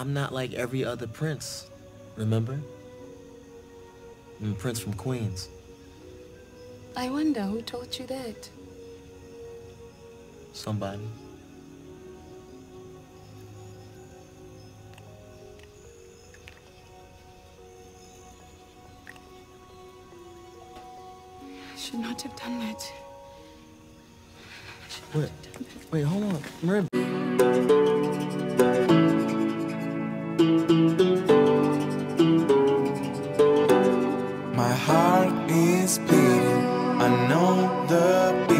I'm not like every other prince, remember? I'm a prince from Queens. I wonder who taught you that? Somebody. I should not have done that. Wait, wait, hold on. Mirembe. heart is beating. I know the beat.